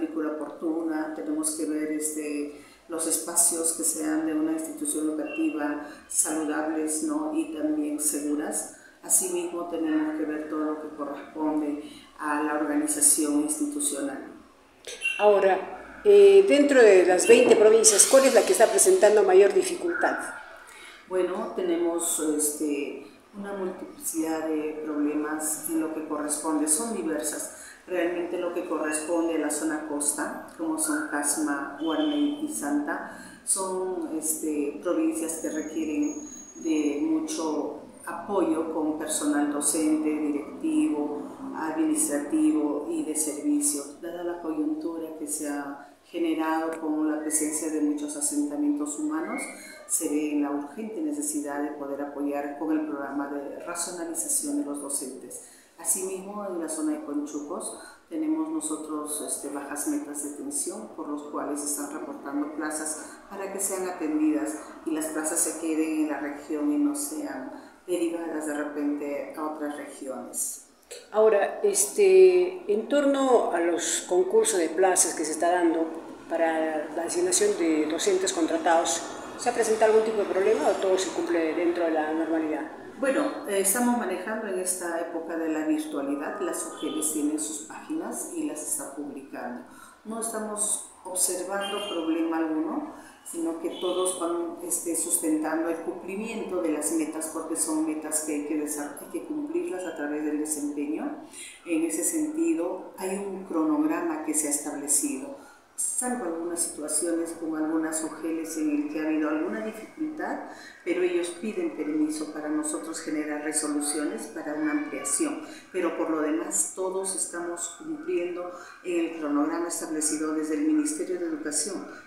matrícula oportuna, tenemos que ver este, los espacios que sean de una institución educativa saludables ¿no? y también seguras. Asimismo, tenemos que ver todo lo que corresponde a la organización institucional. Ahora, eh, dentro de las 20 provincias, ¿cuál es la que está presentando mayor dificultad? Bueno, tenemos este, una multiplicidad de problemas en lo que corresponde, son diversas. Realmente lo que corresponde a la zona costa, como son Casma, Guarney y Santa, son este, provincias que requieren de mucho apoyo con personal docente, directivo, administrativo y de servicio, dada la coyuntura que se ha generado con la presencia de muchos asentamientos humanos, se ve la urgente necesidad de poder apoyar con el programa de racionalización de los docentes. Asimismo, en la zona de Conchucos tenemos nosotros este, bajas metas de atención por los cuales están reportando plazas para que sean atendidas y las plazas se queden en la región y no sean derivadas de repente a otras regiones. Ahora, este, en torno a los concursos de plazas que se está dando para la asignación de docentes contratados, ¿se ha presentado algún tipo de problema o todo se cumple dentro de la normalidad? Bueno, eh, estamos manejando en esta época de la virtualidad, las UGELs tienen sus páginas y las está publicando. No estamos observando problema alguno, sino que todos van este, sustentando el cumplimiento de las metas porque son metas que hay que, hay que cumplirlas a través del desempeño. En ese sentido, hay un cronograma que se ha establecido salvo algunas situaciones como algunas ojeles en el que ha habido alguna dificultad, pero ellos piden permiso para nosotros generar resoluciones para una ampliación. Pero por lo demás todos estamos cumpliendo el cronograma establecido desde el Ministerio de Educación